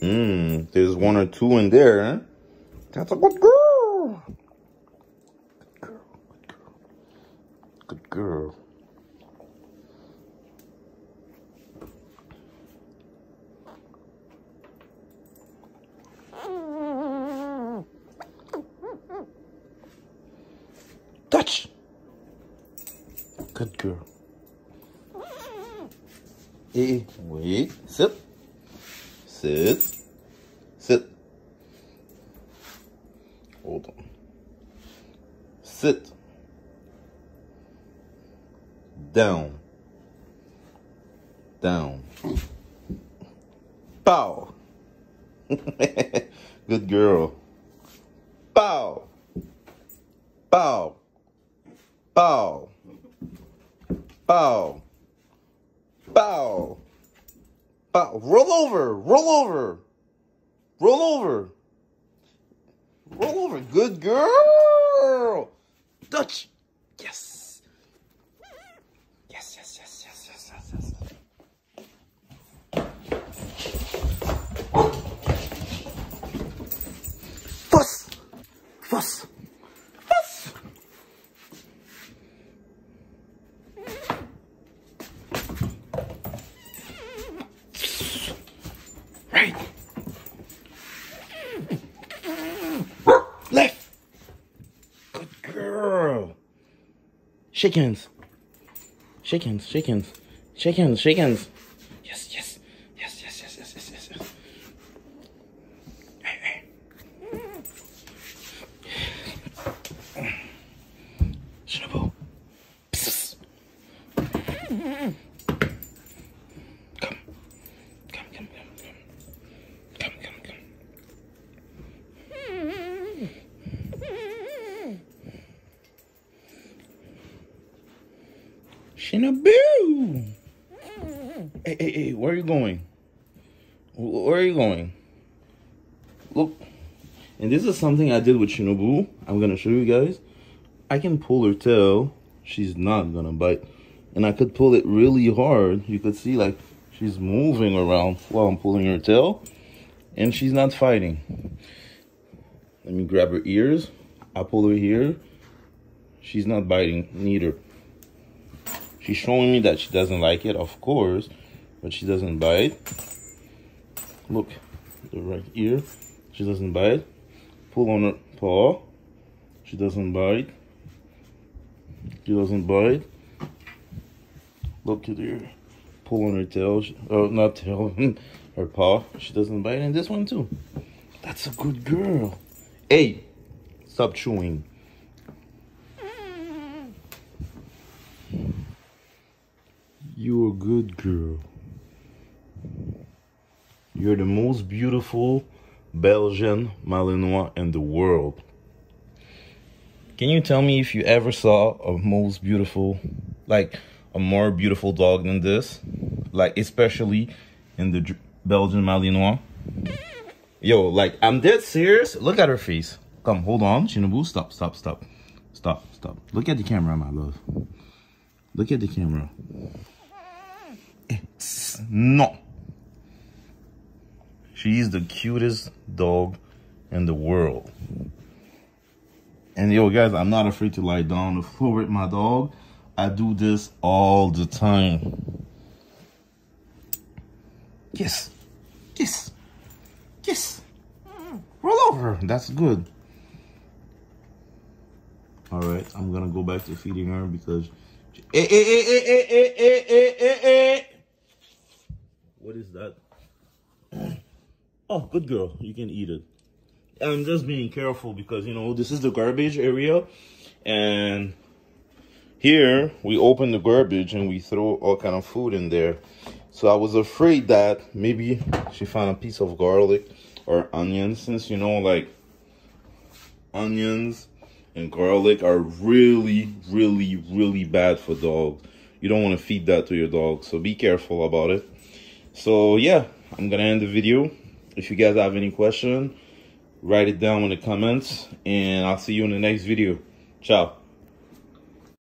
Mmm, there's one or two in there, huh? That's a good girl. Good girl, good girl. Good girl. Touch. Good girl. Hey, wait. Sit. Sit. Sit. Hold on. Sit. Down. Down. Bow. Good girl. Bow. Bow. Bow. Bow. Bow. Bow. Roll over. Roll over. Roll over. Roll over. Good girl. Dutch. Yes. Yes, yes, yes, yes, yes, yes, yes. Fuss. Fuss. Right. Left. Good girl. Shake hands. Shake hands, shake hands. Shake hands, shake hands. Yes, yes. Yes, yes, yes, yes, yes, yes, yes. Hey, hey. Shinobu. Psst. Come. Come, come, come, come. Come, come, come. Shinobu! Hey, hey, hey, where are you going? Where are you going? Look. And this is something I did with Shinobu. I'm gonna show you guys. I can pull her tail. She's not gonna bite. And I could pull it really hard. You could see like she's moving around while I'm pulling her tail. And she's not fighting. Let me grab her ears. I pull her here. She's not biting neither. She's showing me that she doesn't like it, of course, but she doesn't bite. Look, the right ear. She doesn't bite. Pull on her paw. She doesn't bite. She doesn't bite. Look at her. Pull on her tail. She- Oh, not tail. her paw. She doesn't bite. And this one too. That's a good girl. Hey, stop chewing. You're a good girl. You're the most beautiful Belgian Malinois in the world. Can you tell me if you ever saw a most beautiful, like a more beautiful dog than this? Like, especially in the Belgian Malinois? Yo, like, I'm dead serious. Look at her face. Come, hold on. Shinobu, stop, stop, stop. Stop, stop. Look at the camera, my love. Look at the camera. It's no. She's the cutest dog in the world. And yo, guys, I'm not afraid to lie down on the floor with my dog. I do this all the time. Yes. Yes. Yes. Roll over. That's good. All right, I'm gonna go back to feeding her because. Eh, eh, eh, eh, eh, eh, eh, eh, eh, eh. What is that? Oh, good girl. You can eat it. I'm just being careful because, you know, this is the garbage area. And here we open the garbage and we throw all kind of food in there. So I was afraid that maybe she found a piece of garlic or onion since, you know, like onions and garlic are really, really, really bad for dogs. You don't want to feed that to your dog. So be careful about it. So yeah, I'm to end the video. If you guys have any question, write it down in the comments and I'll see you in the next video. Ciao.